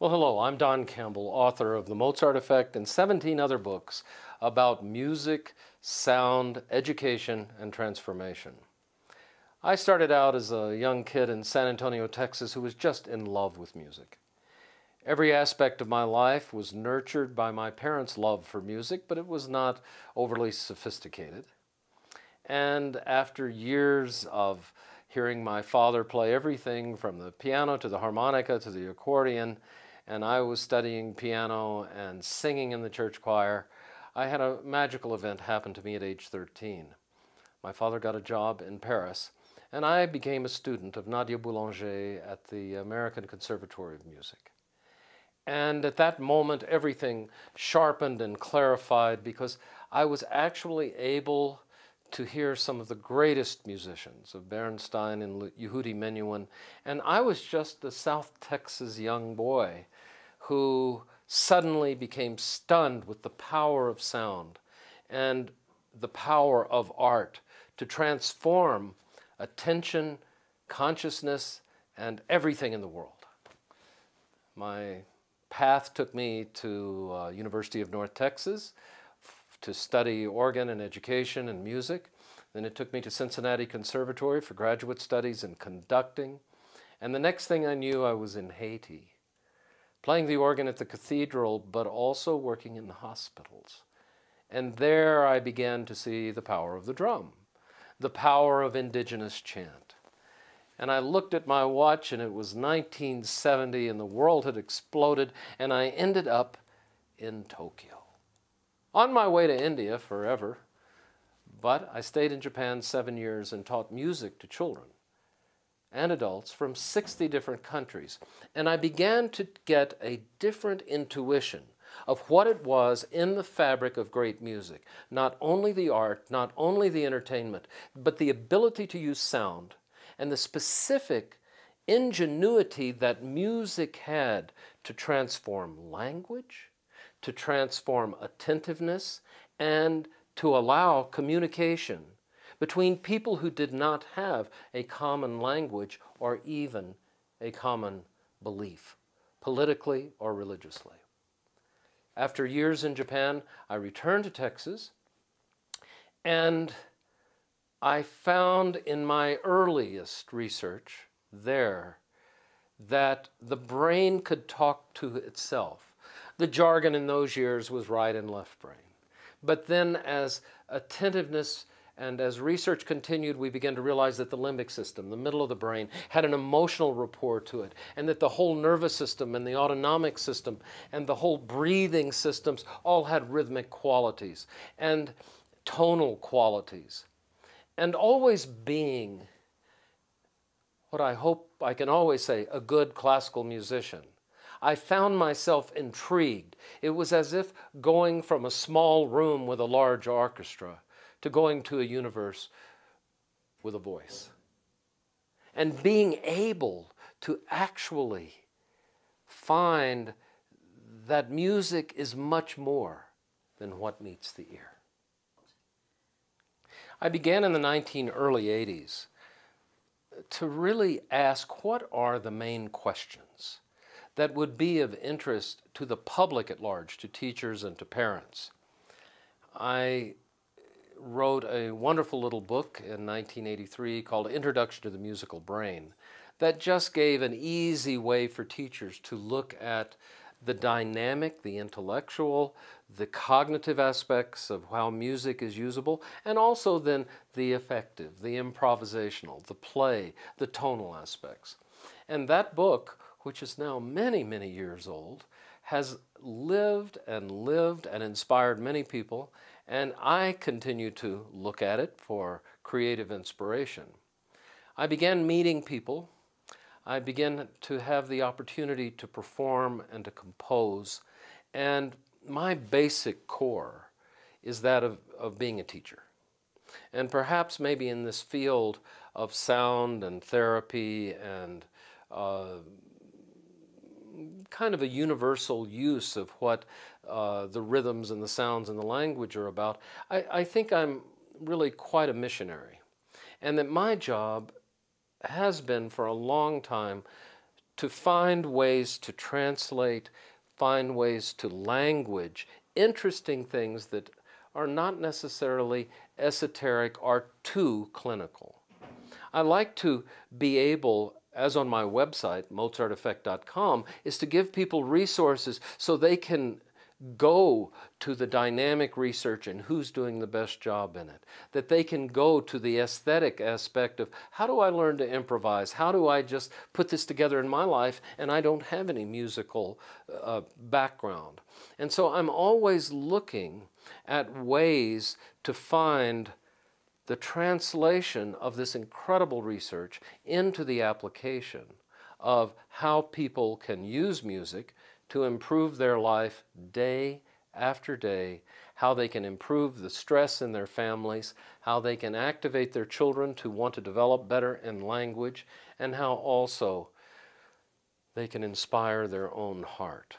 Well, hello, I'm Don Campbell, author of The Mozart Effect and 17 other books about music, sound, education, and transformation. I started out as a young kid in San Antonio, Texas, who was just in love with music. Every aspect of my life was nurtured by my parents' love for music, but it was not overly sophisticated. And after years of hearing my father play everything from the piano to the harmonica to the accordion, and I was studying piano and singing in the church choir, I had a magical event happen to me at age 13. My father got a job in Paris, and I became a student of Nadia Boulanger at the American Conservatory of Music. And at that moment, everything sharpened and clarified because I was actually able to hear some of the greatest musicians of Bernstein and Yehudi Menuhin. And I was just a South Texas young boy who suddenly became stunned with the power of sound and the power of art to transform attention, consciousness, and everything in the world. My path took me to uh, University of North Texas to study organ and education and music. Then it took me to Cincinnati Conservatory for graduate studies in conducting. And the next thing I knew, I was in Haiti, playing the organ at the cathedral, but also working in the hospitals. And there I began to see the power of the drum, the power of indigenous chant. And I looked at my watch and it was 1970 and the world had exploded and I ended up in Tokyo. On my way to India forever, but I stayed in Japan seven years and taught music to children and adults from 60 different countries. And I began to get a different intuition of what it was in the fabric of great music. Not only the art, not only the entertainment, but the ability to use sound and the specific ingenuity that music had to transform language, to transform attentiveness, and to allow communication between people who did not have a common language or even a common belief, politically or religiously. After years in Japan, I returned to Texas and I found in my earliest research there that the brain could talk to itself. The jargon in those years was right and left brain. But then as attentiveness and as research continued, we began to realize that the limbic system, the middle of the brain, had an emotional rapport to it, and that the whole nervous system and the autonomic system and the whole breathing systems all had rhythmic qualities and tonal qualities and always being what I hope I can always say a good classical musician. I found myself intrigued. It was as if going from a small room with a large orchestra to going to a universe with a voice. And being able to actually find that music is much more than what meets the ear. I began in the 19 early 80s to really ask what are the main questions that would be of interest to the public at large, to teachers and to parents. I wrote a wonderful little book in 1983 called Introduction to the Musical Brain that just gave an easy way for teachers to look at the dynamic, the intellectual, the cognitive aspects of how music is usable, and also then the affective, the improvisational, the play, the tonal aspects. And that book, which is now many, many years old, has lived and lived and inspired many people, and I continue to look at it for creative inspiration. I began meeting people I began to have the opportunity to perform and to compose. And my basic core is that of, of being a teacher. And perhaps maybe in this field of sound and therapy and uh, kind of a universal use of what uh, the rhythms and the sounds and the language are about, I, I think I'm really quite a missionary. And that my job has been for a long time to find ways to translate, find ways to language interesting things that are not necessarily esoteric or too clinical. I like to be able, as on my website, mozarteffect.com, is to give people resources so they can go to the dynamic research and who's doing the best job in it. That they can go to the aesthetic aspect of how do I learn to improvise? How do I just put this together in my life and I don't have any musical uh, background? And so I'm always looking at ways to find the translation of this incredible research into the application of how people can use music to improve their life day after day, how they can improve the stress in their families, how they can activate their children to want to develop better in language, and how also they can inspire their own heart.